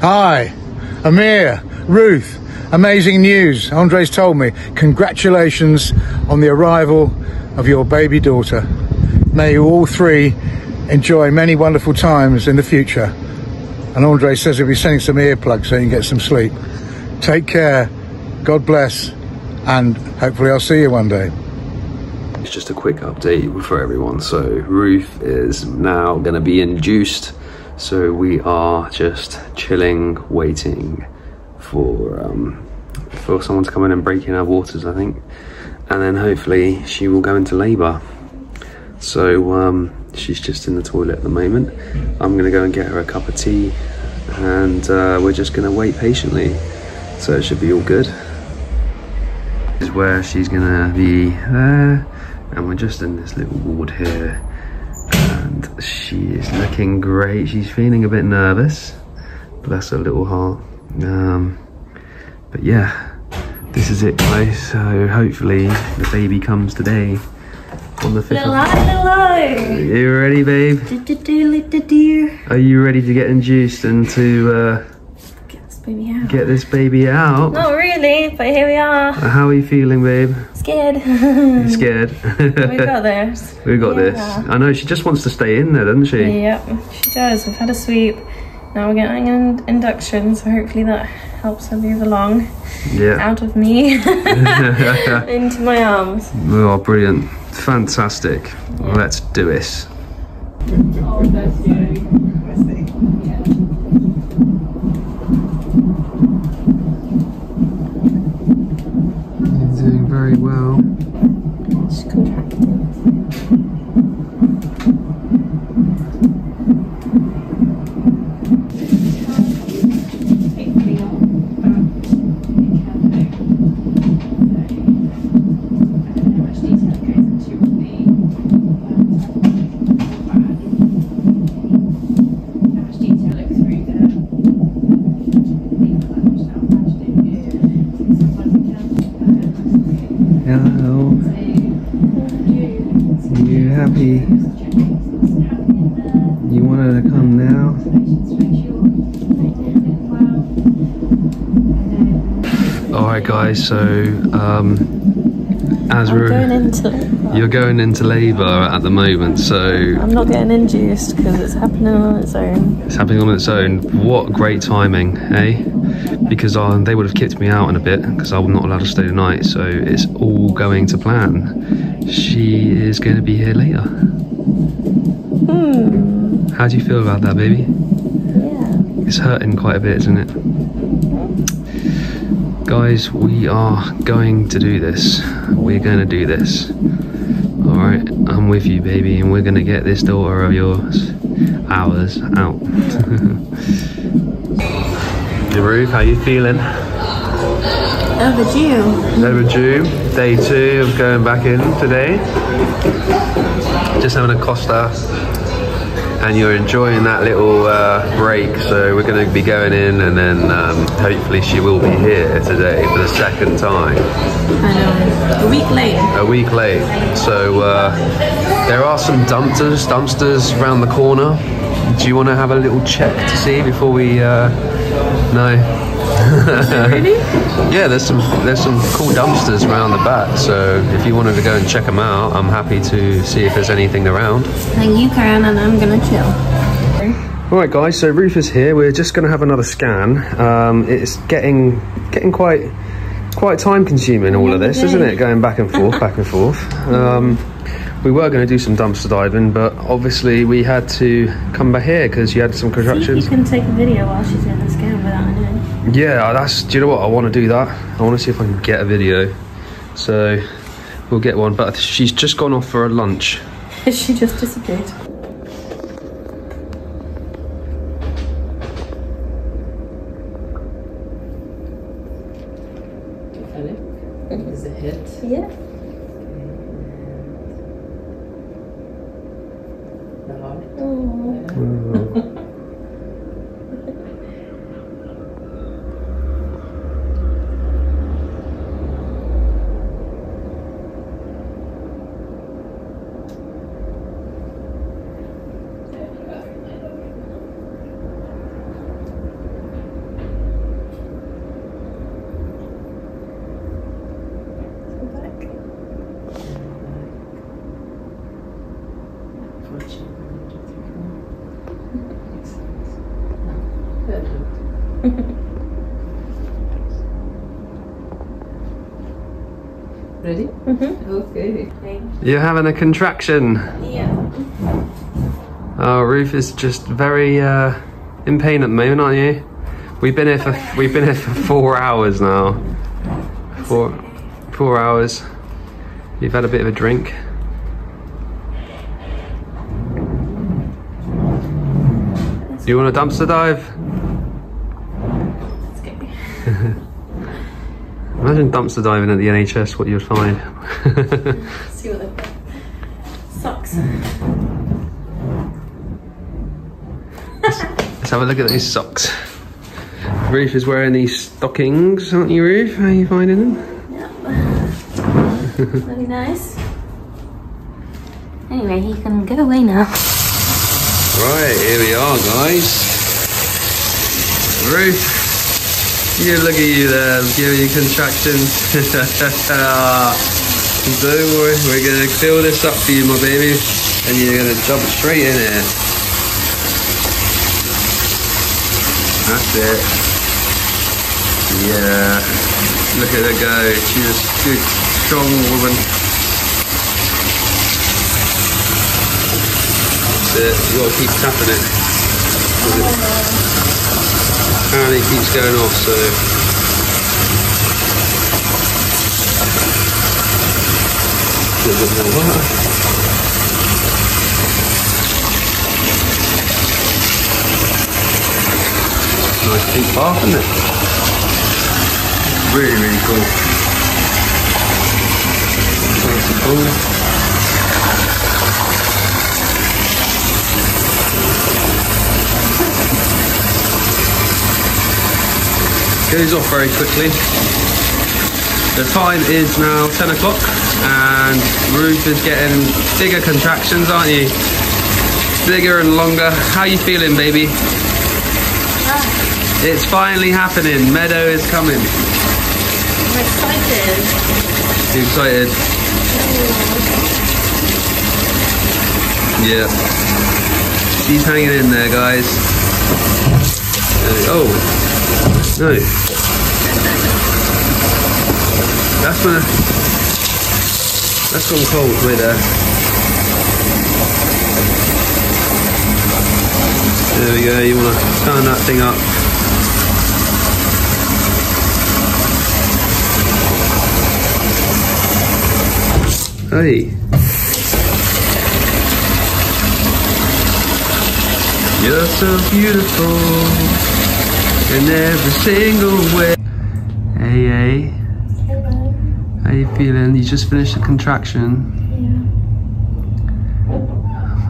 Hi, Amir, Ruth. Amazing news. Andres told me. Congratulations on the arrival of your baby daughter. May you all three enjoy many wonderful times in the future. And Andre says he'll be sending some earplugs so you can get some sleep. Take care. God bless. And hopefully I'll see you one day. It's just a quick update for everyone. So Ruth is now going to be induced. So we are just chilling, waiting for um, for someone to come in and break in our waters, I think. And then hopefully she will go into labour. So um, she's just in the toilet at the moment. I'm to go and get her a cup of tea and uh, we're just to wait patiently. So it should be all good. This is where she's to be there and we're just in this little ward here she is looking great. She's feeling a bit nervous. Bless her little heart. Um, but yeah this is it guys. So hopefully the baby comes today on the 5th little hi, little you ready babe? Do, do, do, little dear. are you ready to get induced and to uh, get this baby out. get this baby out? Not really but here we are. Uh, how are you feeling babe? Scared. Scared? We got this. We got yeah. this i know she just wants to stay in there doesn't she? Yep she does. We've had a sweep. Now we're getting an induction so hopefully that helps her move along. Yeah. Out of me. Into my arms. Oh brilliant. Fantastic. Yeah. let's do this. Oh, that's you. doing very well. Hello. Are you happy? You wanted to come now? Alright guys, so um, as I'm we're going into you're going into labour at the moment, so I'm not getting induced because it's happening on its own. It's happening on its own. What great timing, eh? Because uh, they would have kicked me out in a bit because I'm not allowed to stay the night. So it's all going to plan. She is going to be here later. Hmm. How do you feel about that, baby? Yeah. It's hurting quite a bit, isn't it? Guys, we are going to do this. We're going to do this. Alright, I'm with you, baby, and we're going to get this daughter of yours, ours, out. Ruth, how you feeling? Overdue. Overdue. Day two of going back in today. Just having a Costa. And you're enjoying that little uh, break, so we're going to be going in, and then um, hopefully she will be here today for the second time. I know. A week late. A week late. So uh, there are some dumpsters, dumpsters around the corner. Do you want to have a little check to see before we? Uh, no. really? Yeah, there's some there's some cool dumpsters around the back. So if you wanted to go and check them out, I'm happy to see if there's anything around. Then you can, and I'm gonna chill. All right, guys. So Ruth is here. We're just going to have another scan. Um, it's getting getting quite quite time consuming all of this, isn't it? Going back and forth, back and forth. Um, we were going to do some dumpster diving, but obviously we had to come back here because you had some contractions. See you can take a video while she's in the scan without knowing. Yeah, that's. Do you know what? I want to do that. I want to see if I can get a video. So we'll get one. But she's just gone off for a lunch. Has she just disappeared. Is it hit? Yeah. The heart? Oh. Ready? Okay. You're having a contraction. Yeah. Oh, Ruth is just very uh, in pain at the moment, aren't you? We've been here for we've been here for four hours now. Four four hours. You've had a bit of a drink. You want a dumpster dive? Imagine dumpster diving at the NHS, what you'd find. See what they've got. Socks. Let's have a look at these socks. Ruth is wearing these stockings, aren't you, Ruth? How are you finding them? Yeah. really nice. Anyway, he can go away now. Right, here we are, guys. Ruth, you look at you there, giving you contractions. Don't worry, we're gonna fill this up for you, my baby, and you're gonna jump straight in here. That's it. Yeah. Look at her go. She's a good, strong woman. That's it. You gotta keep tapping it. Apparently it keeps going off, so. A bit more. Nice pink bath, isn't it? Really, really cool. Nice and. Goes off very quickly. The time is now 10 o'clock and Ruth is getting bigger contractions, aren't you? Bigger and longer. How you feeling, baby? It's finally happening. Meadow is coming. I'm excited. You excited? Yeah. She's hanging in there, guys. Oh. No. That's gonna. That's gone cold with her. There we go. You wanna turn that thing up. Hey. You're so beautiful in every single way. Hey, hey. Hello. How you feeling? You just finished the contraction. Yeah.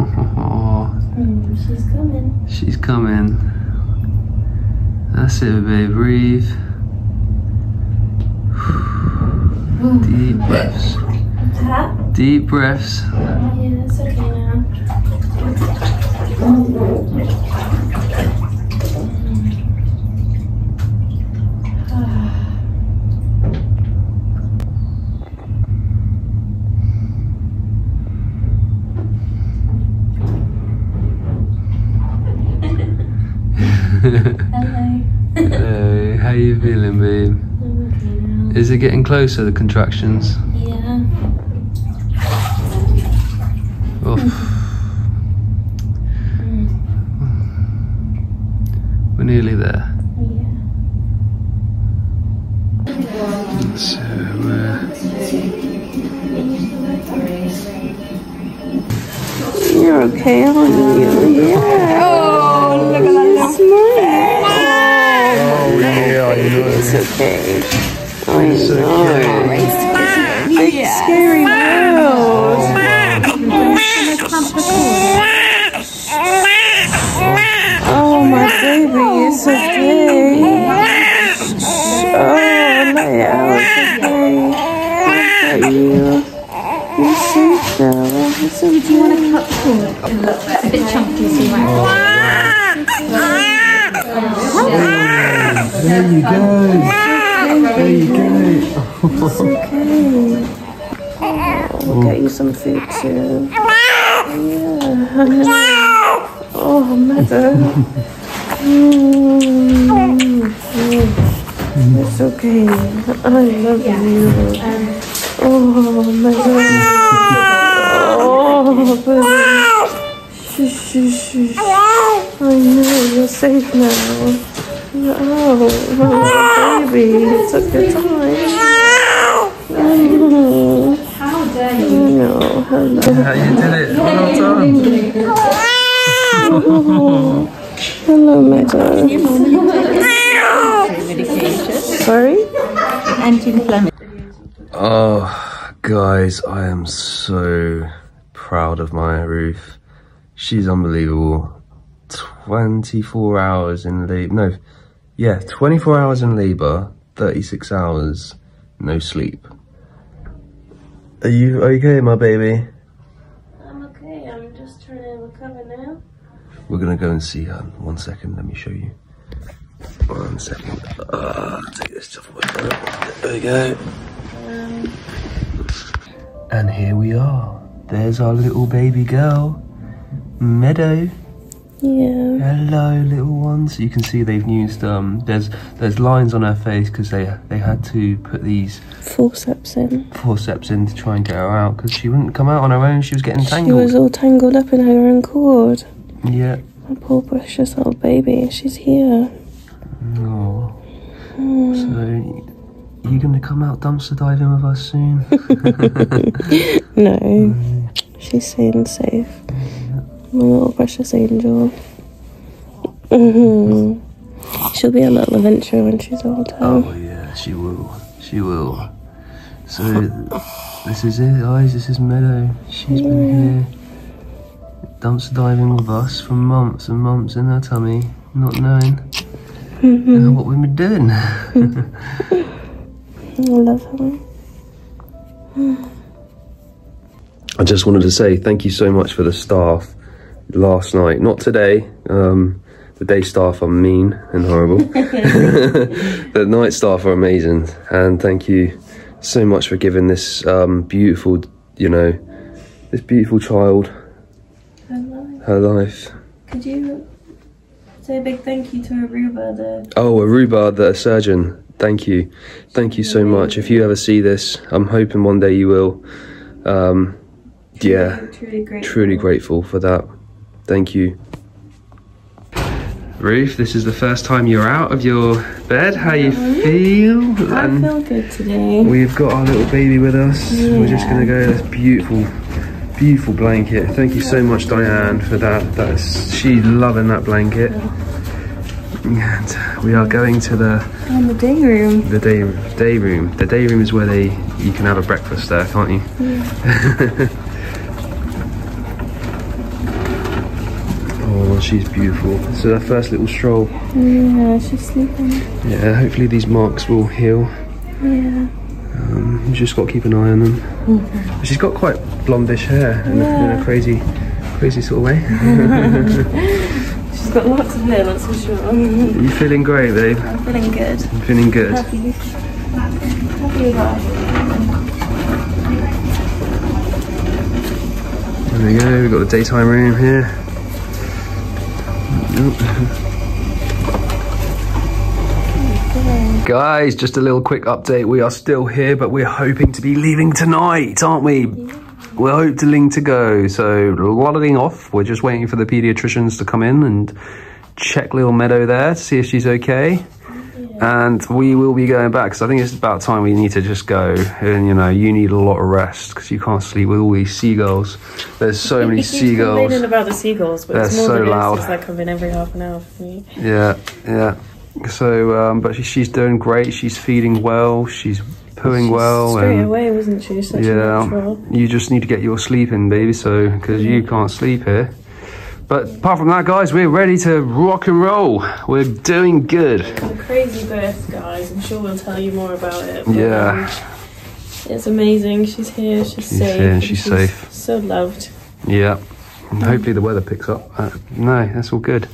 Mm, she's coming. She's coming. That's it, babe. Breathe. Deep breaths. Deep breaths. Yeah, it's okay now. Hello. Hey, how you feeling, babe? I'm okay. Is it getting closer, the contractions? Yeah. Oof. We're nearly there. Yeah. So, uh, You're okay, aren't you? Yeah. Oh, It's okay. I know. Big scary world. Oh, my baby, it's okay. Oh, Leia, it's okay. Look at you. You're safe now. It's okay. Do you want to cut the cord a little bit? A bit chunky, so you might. There you go. There you go. It's okay. We'll get you some food too. Yeah. Oh, mother. Mm. It's okay. I love you. Oh my god. Oh, baby. Shush, shush, shush. I know you're safe now. Oh, oh baby, it's a good time. Oh, How dare you? no, hello. How you did it? Well done. Hello, Meadow. Sorry? Anti-inflammatory. Oh, guys, I am so proud of my Ruth. She's unbelievable. 24 hours in labor. No, yeah, 24 hours in labor, 36 hours, no sleep. Are you okay, my baby? I'm okay. I'm just trying to recover now. We're gonna go and see her. One second, let me show you. One second. Ah, take this stuff away. There we go. And here we are. There's our little baby girl, Meadow. Yeah. Hello, little ones. You can see they've used um. There's there's lines on her face because they they had to put these Forceps in. forceps in to try and get her out because she wouldn't come out on her own. She was getting tangled. She was all tangled up in her own cord. Yeah. My poor precious little baby. She's here. Oh. So, you gonna come out dumpster diving with us soon? No. She's safe and safe. My little precious angel. Mhm. She'll be a little adventure when she's older. Oh yeah, she will. She will. So this is it, guys. This is Meadow. She's been here dumpster diving with us for months and months in her tummy, not knowing uh, what we've been doing. I love her. I just wanted to say thank you so much for the staff last night. Not today. Um, the day staff are mean and horrible. the night staff are amazing. And thank you so much for giving this um, beautiful, you know, this beautiful child her life. Her life. Could you say a big thank you to Aruba, the Oh, Aruba, the surgeon. Thank you. Thank you so much. If you ever see this, I'm hoping one day you will. Um, yeah. truly great. truly grateful for that. Thank you. Ruth, this is the first time you're out of your bed. How you feel? I And feel good today. we've got our little baby with us. We're just gonna go this beautiful, beautiful blanket. Thank you so much, Diane, for that. That's she's loving that blanket. And we are going to the In the day room. the day day room. The day room is where they you can have a breakfast there, can't you? oh, she's beautiful. This is her first little stroll. Yeah, she's sleeping. Yeah, hopefully these marks will heal. Yeah. Um, you just got to keep an eye on them. Mm-hmm. She's got quite blondish hair in, a, in a crazy, crazy sort of way. She's got lots of hair, that's for sure. I'm you feeling great, babe? I'm feeling good. I'm feeling good? Happy. Happy. There we go. We've got the daytime room here. Guys, just a little quick update. We are still here, but we're hoping to be leaving tonight, aren't we? We're hoping to go. So, lolling off. We're just waiting for the pediatricians to come in and check little Meadow there to see if she's okay. And we will be going back because I think it's about time we need to just go. And you know, you need a lot of rest because you can't sleep with all these seagulls. There's so many seagulls. complaining about the seagulls, but it's They're more so than loud. It's like coming every half an hour for me. Yeah, yeah. So, um, but she, she's doing great. She's feeding well. She's pooing well. Straight and away, wasn't she? Such a yeah, you just need to get your sleep in, baby. So, because you can't sleep here. But apart from that, guys, we're ready to rock and roll. We're doing good. A crazy birth, guys. I'm sure we'll tell you more about it. but, Yeah. um, it's amazing. She's here. She's, She's safe. here and and she's safe. So loved. Yeah. And hopefully the weather picks up. Uh, no, that's all good.